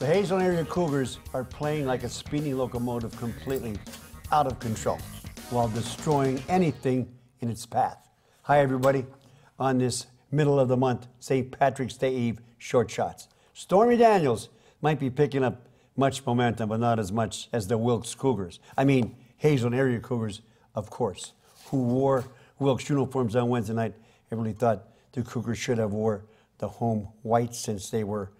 The Hazel area Cougars are playing like a speeding locomotive completely out of control while destroying anything in its path. Hi, everybody, on this middle of the month, St. Patrick's Day Eve short shots. Stormy Daniels might be picking up much momentum, but not as much as the Wilkes Cougars. I mean, Hazel area Cougars, of course, who wore Wilkes uniforms on Wednesday night. Everybody thought the Cougars should have wore the home white since they were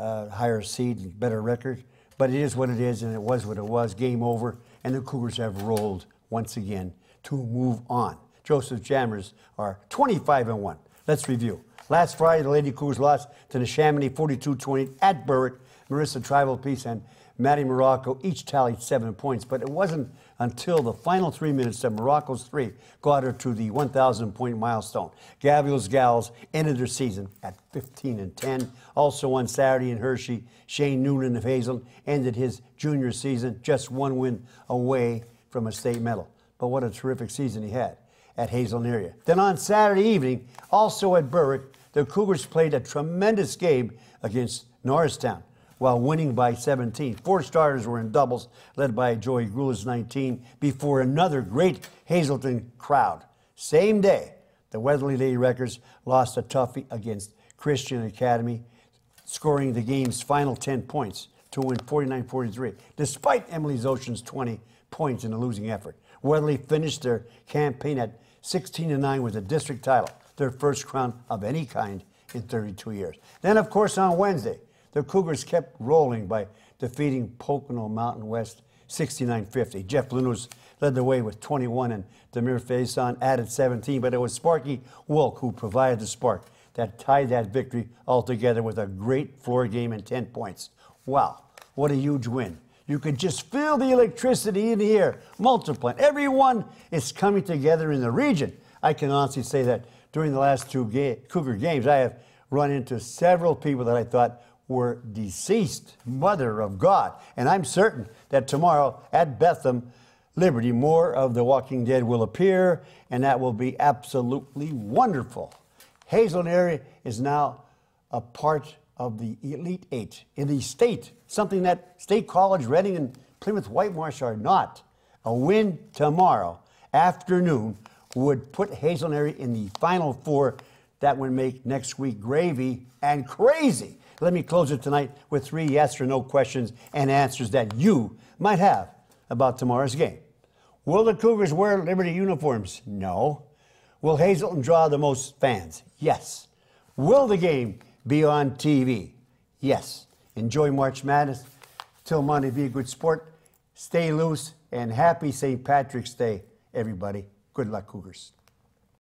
uh, higher seed and better record. But it is what it is, and it was what it was. Game over, and the Cougars have rolled once again to move on. Joseph Jammers are 25 and 1. Let's review. Last Friday, the Lady Cougars lost to the Chamonix 42 20 at Berwick. Marissa Tribal Peace and Maddie Morocco each tallied seven points, but it wasn't until the final three minutes that Morocco's three got her to the 1,000 point milestone. Gabriel's Gals ended their season at 15 and 10. Also on Saturday in Hershey, Shane Noonan of Hazel ended his junior season just one win away from a state medal. But what a terrific season he had at Hazel area. Then on Saturday evening, also at Berwick, the Cougars played a tremendous game against Norristown while winning by 17. Four starters were in doubles, led by Joey Grulis, 19, before another great Hazleton crowd. Same day, the Weatherly Lady Wreckers lost a toughie against Christian Academy, scoring the game's final 10 points to win 49-43, despite Emily Zoshin's 20 points in a losing effort. Weatherly finished their campaign at 16-9 with a district title, their first crown of any kind in 32 years. Then, of course, on Wednesday, the Cougars kept rolling by defeating Pocono Mountain West 69-50. Jeff Blunos led the way with 21 and Demir Faison added 17, but it was Sparky Wilk who provided the spark that tied that victory altogether with a great floor game and 10 points. Wow, what a huge win. You could just feel the electricity in the air, multiplying. Everyone is coming together in the region. I can honestly say that during the last two ga Cougar games, I have run into several people that I thought were deceased, mother of God. And I'm certain that tomorrow at Bethlehem, Liberty, more of the Walking Dead will appear, and that will be absolutely wonderful. Hazleton area is now a part of the Elite Eight in the state, something that State College, Reading, and Plymouth Whitemarsh are not. A win tomorrow afternoon would put Hazleton area in the Final Four. That would make next week gravy and crazy. Let me close it tonight with three yes or no questions and answers that you might have about tomorrow's game. Will the Cougars wear Liberty uniforms? No. Will Hazleton draw the most fans? Yes. Will the game be on TV? Yes. Enjoy March Madness. Till Monday, be a good sport. Stay loose and happy St. Patrick's Day, everybody. Good luck, Cougars.